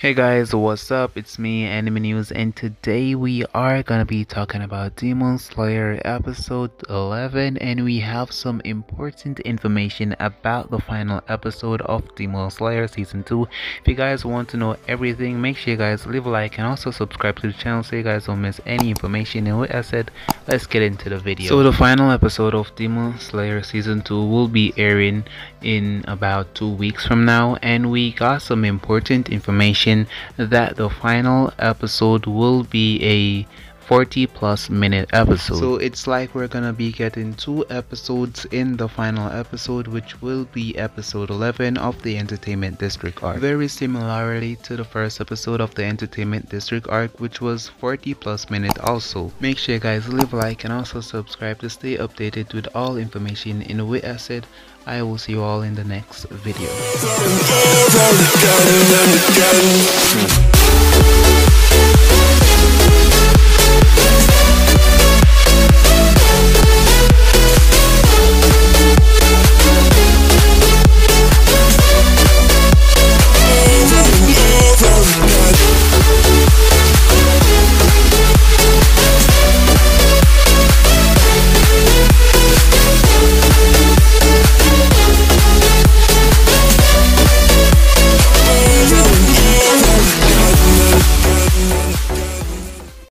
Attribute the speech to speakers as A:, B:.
A: Hey guys, what's up? It's me, Anime News, and today we are gonna be talking about Demon Slayer episode 11, and we have some important information about the final episode of Demon Slayer season 2. If you guys want to know everything, make sure you guys leave a like and also subscribe to the channel so you guys don't miss any information. And with that said, let's get into the video. So the final episode of Demon Slayer season 2 will be airing in about two weeks from now, and we got some important information that the final episode will be a 40 plus minute episode. So it's like we're gonna be getting two episodes in the final episode which will be episode 11 of the entertainment district arc. Very similarly to the first episode of the entertainment district arc which was 40 plus minute also. Make sure you guys leave a like and also subscribe to stay updated with all information. In a way I said I will see you all in the next video